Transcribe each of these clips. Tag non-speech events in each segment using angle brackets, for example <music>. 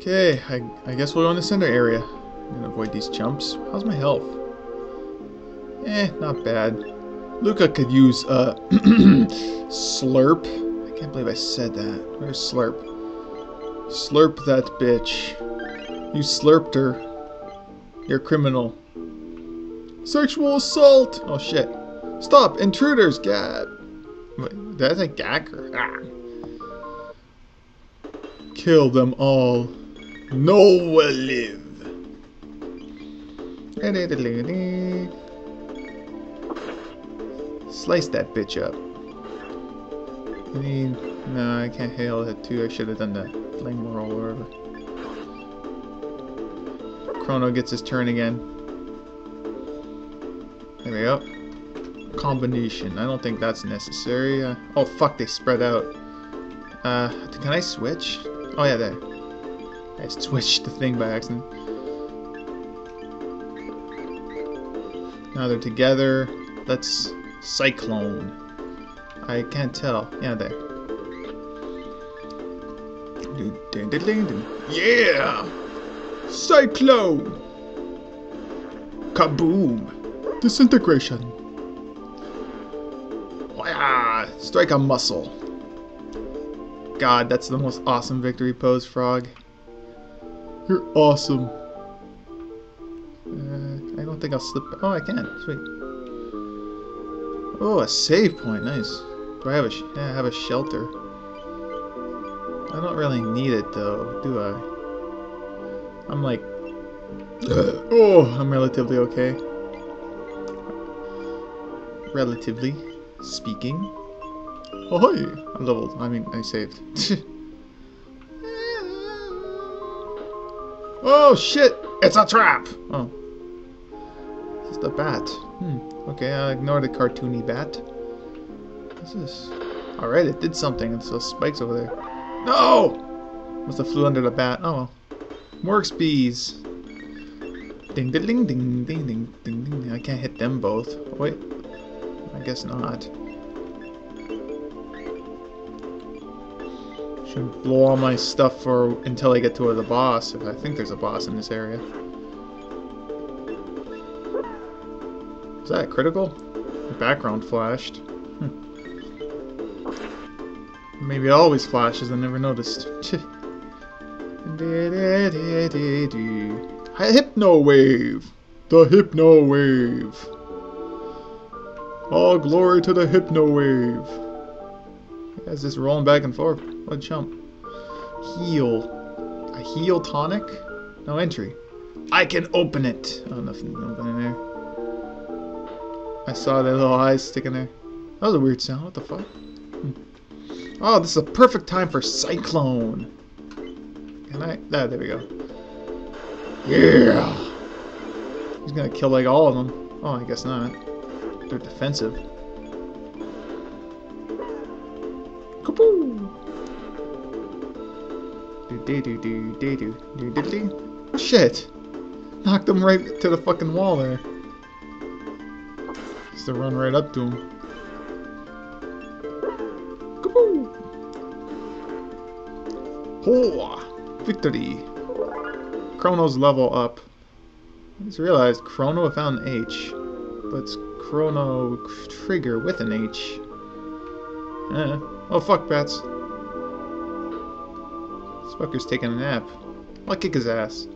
Okay, I, I guess we'll go in the center area. I'm gonna avoid these jumps. How's my health? Eh, not bad. Lucca could use a <clears throat> slurp. I can't believe I said that. Where's slurp? Slurp that bitch. You slurped her. You're a criminal. Sexual assault! Oh shit. Stop! Intruders! Gad! That's a gag or ah. Kill them all. No will live. Slice that bitch up. I mean, no, I can't hail it too. I should have done the flame roll or whatever. Chrono gets his turn again. There we go. Combination. I don't think that's necessary. Uh, oh fuck, they spread out. Uh, can I switch? Oh yeah, there. I switched the thing by accident. Now they're together. Let's cyclone. I can't tell. Yeah, there. Yeah! Cyclone! Kaboom! Disintegration. Strike a muscle. God, that's the most awesome victory pose, Frog. You're awesome. Uh, I don't think I'll slip. Oh, I can. Sweet. Oh, a save point. Nice. Do I have a? Sh yeah, I have a shelter. I don't really need it though, do I? I'm like. oh, I'm relatively okay. Relatively speaking. Oh, hi! I'm leveled. I mean, I saved. <laughs> oh, shit! It's a trap! Oh. It's just a bat. Hmm. Okay, I'll ignore the cartoony bat. What's this? Alright, it did something. It's those spikes over there. No! Must have flew under the bat. Oh well. Works bees. Ding ding ding ding ding ding ding ding. I can't hit them both. Wait. I guess not. Should blow all my stuff for until I get to the boss. If I think there's a boss in this area. Is that critical? The background flashed. Hmm. Maybe it always flashes. I never noticed. <laughs> Hypno wave. The hypno wave. All glory to the hypno wave. Guys, just rolling back and forth. What chump? Heal. A heal tonic? No entry. I can open it. Oh, nothing there. I saw that little eyes sticking there. That was a weird sound. What the fuck? Hmm. Oh, this is a perfect time for Cyclone. Can I? Ah, there we go. Yeah! He's gonna kill like all of them. Oh, I guess not. They're defensive. Do do do do do do do do. Shit! Knocked him right to the fucking wall there. Just to run right up to him. Kapoo! Hoa! Victory! Chrono's level up. I just realized Chrono found an H, but it's Chrono Trigger with an H. Eh. Oh fuck, bats. Fucker's taking a nap. I'll kick his ass.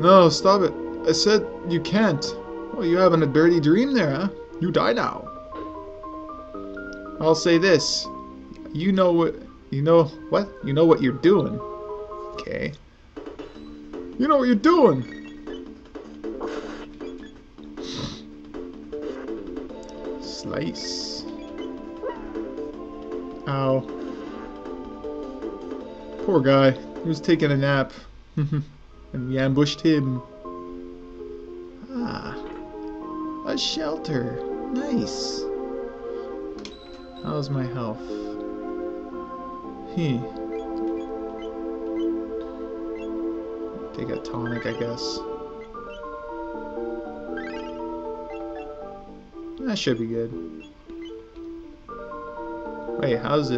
No, stop it. I said you can't. Well, you're having a dirty dream there, huh? You die now. I'll say this. You know what... You know... What? You know what you're doing. Okay. You know what you're doing! Slice. Ow. Poor guy. He was taking a nap. <laughs> and we ambushed him. Ah. A shelter. Nice. How's my health? He. Take a tonic, I guess. That should be good. Wait, how's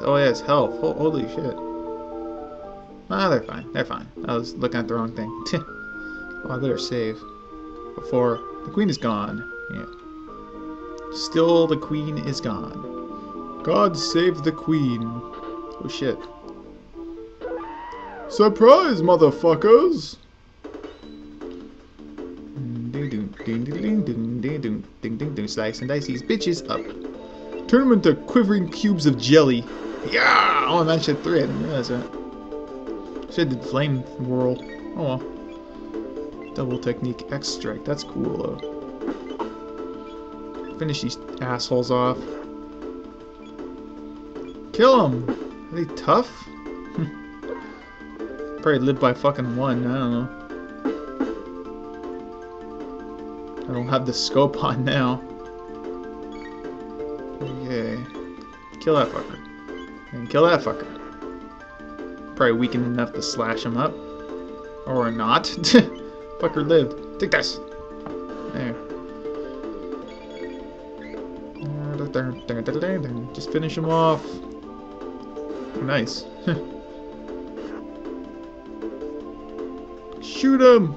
Oh yeah, his health. Ho holy shit. Ah, they're fine. They're fine. I was looking at the wrong thing. oh, I better save before the queen is gone. Yeah. Still, the queen is gone. God save the queen. Oh shit. Surprise, motherfuckers! ding ding ding ding ding ding ding ding and Slice and dice these bitches up. Turn them into quivering cubes of jelly. Yeah! Oh, I mentioned three. I didn't realize that. Have did flame whirl. Oh well. Double technique X strike. That's cool though. Finish these assholes off. Kill them! Are they tough? <laughs> Probably live by fucking one. I don't know. I don't have the scope on now. Okay. Kill that fucker. And kill that fucker. Probably weakened enough to slash him up. Or not. <laughs> fucker lived. Take this! There. <laughs> Just finish him off. Nice. <laughs> Shoot him!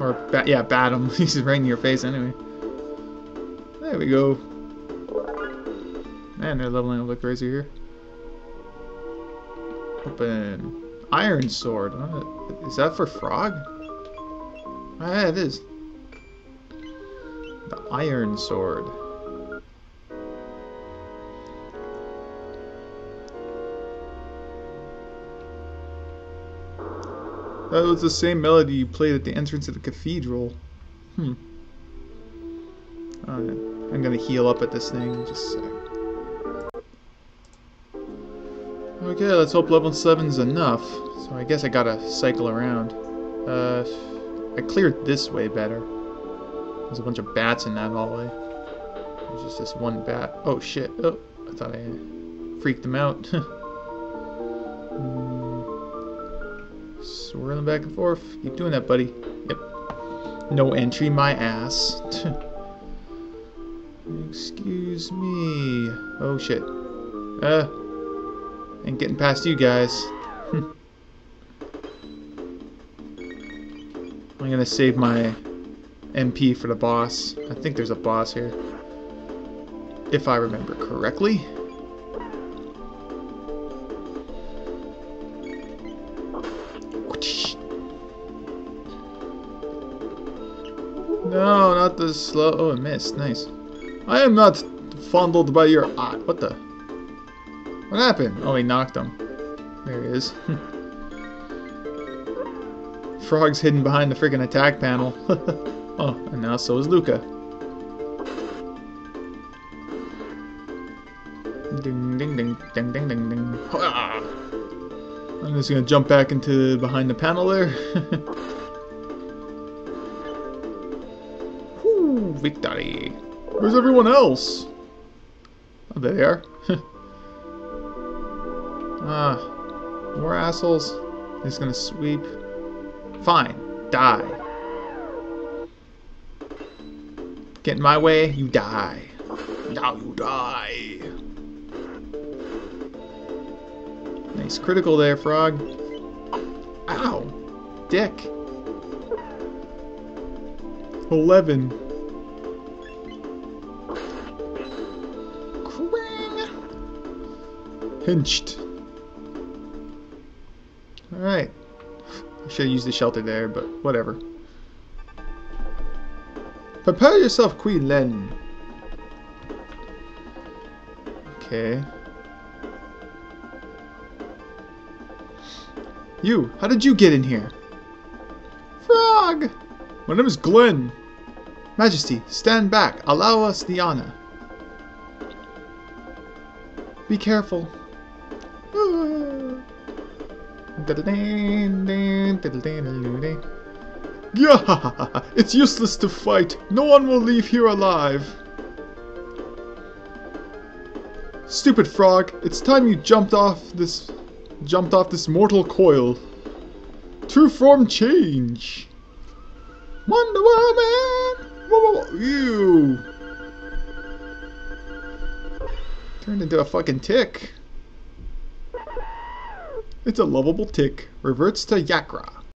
Or, bat, yeah, bat him. He's right in your face anyway. There we go. Man, they're leveling up like crazy here. Open. Iron sword. Is that for frog? Ah, yeah, it is. The iron sword. That was the same melody you played at the entrance of the cathedral. Hmm. I'm gonna heal up at this thing just a sec. Okay, let's hope level 7's enough. So I guess I gotta cycle around. Uh, I cleared this way better. There's a bunch of bats in that hallway. There's just this one bat. Oh shit. Oh, I thought I freaked them out. <laughs> Swirling back and forth. Keep doing that, buddy. Yep. No entry, my ass. <laughs> Excuse me. Oh, shit. Uh, ain't getting past you guys. <laughs> I'm gonna save my MP for the boss. I think there's a boss here. If I remember correctly. No, not the slow. Oh, I missed. Nice. I am not fondled by your eye. What the? What happened? Oh, he knocked him. There he is. <laughs> Frog's hidden behind the freaking attack panel. <laughs> oh, and now so is Lucca. Ding ding ding ding ding ding ding. I'm just gonna jump back into behind the panel there. <laughs> victory. Where's everyone else? Oh, there they are. Ah, more assholes. He's gonna sweep. Fine, die. Get in my way, you die. Now you die. Nice critical there, frog. Ow! Dick. 11. Pinched. Alright. I should have used the shelter there, but whatever. Prepare yourself, Queen Leene. Okay. You, how did you get in here? Frog! My name is Glenn. Majesty, stand back. Allow us the honor. Be careful. Yeah, it's useless to fight. No one will leave here alive. Stupid frog, it's time you jumped off this jumped off this mortal coil. True form change. Wonder Woman! Whoa, whoa, whoa. You! Turned into a fucking tick. It's a lovable tick. Reverts to Yakra.